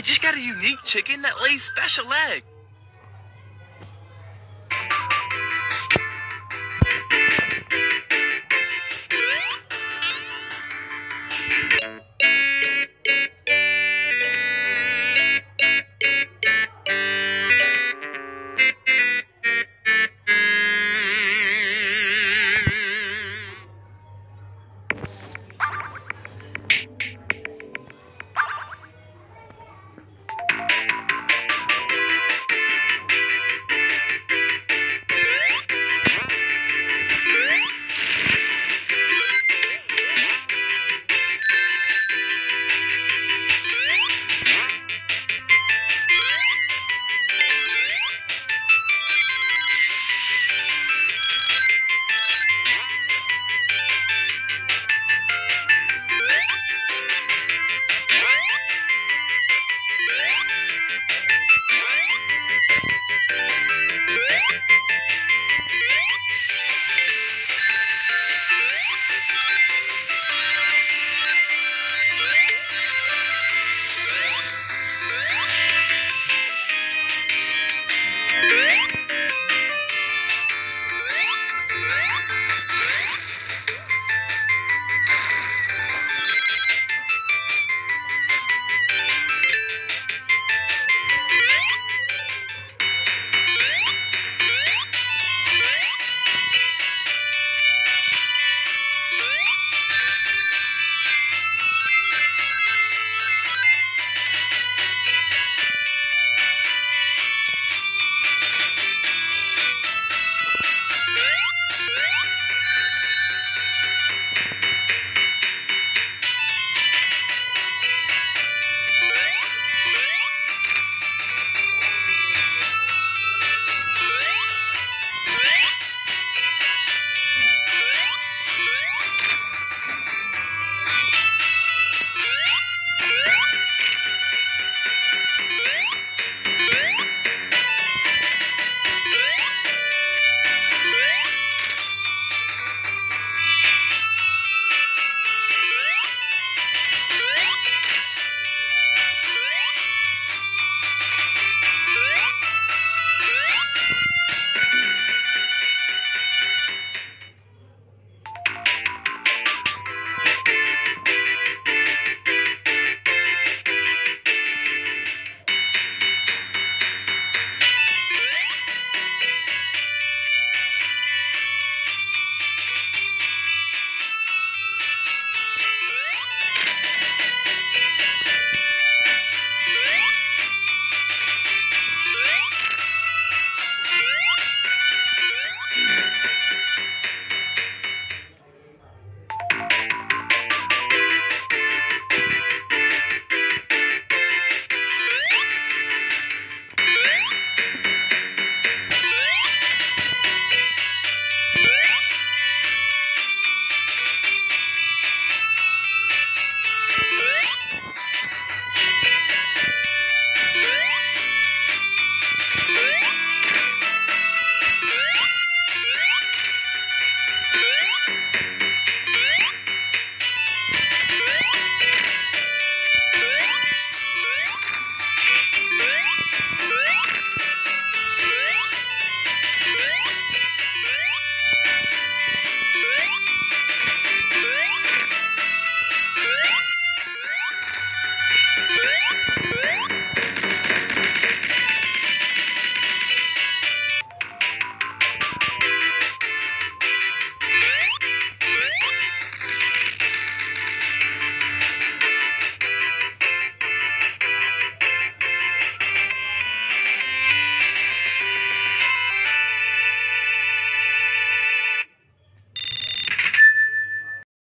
I just got a unique chicken that lays special eggs.